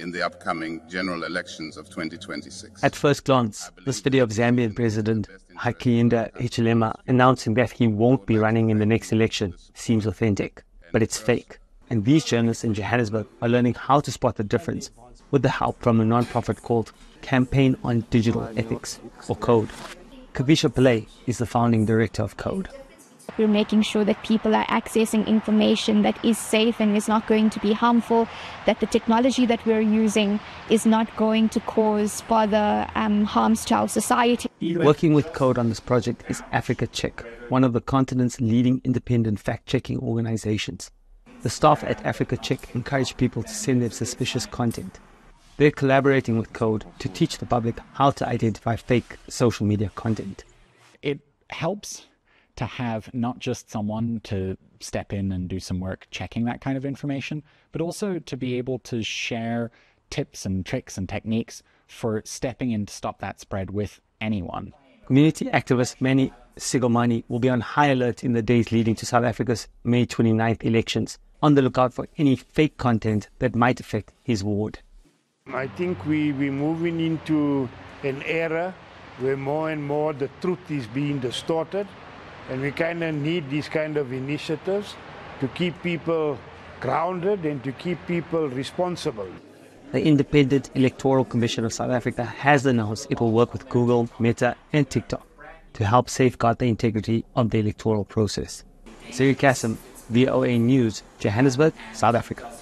in the upcoming general elections of 2026. At first glance, this video of Zambian President Hakainde Hichilema announcing that he won't be running in the next election seems authentic, but it's fake. And these journalists in Johannesburg are learning how to spot the difference with the help from a non-profit called Campaign on Digital Ethics, or CODE. Kavisha Pillay is the founding director of CODE. We're making sure that people are accessing information that is safe and is not going to be harmful, that the technology that we're using is not going to cause further um, harms to our society. Working with Code on this project is Africa Check, one of the continent's leading independent fact checking organizations. The staff at Africa Check encourage people to send them suspicious content. They're collaborating with Code to teach the public how to identify fake social media content. It helps to have not just someone to step in and do some work checking that kind of information, but also to be able to share tips and tricks and techniques for stepping in to stop that spread with anyone. Community activist Manny Sigomani will be on high alert in the days leading to South Africa's May 29th elections, on the lookout for any fake content that might affect his ward. I think we, we're moving into an era where more and more the truth is being distorted and we kind of need these kind of initiatives to keep people grounded and to keep people responsible. The Independent Electoral Commission of South Africa has announced it will work with Google, Meta, and TikTok to help safeguard the integrity of the electoral process. Zaheer Cassim, VOA News, Johannesburg, South Africa.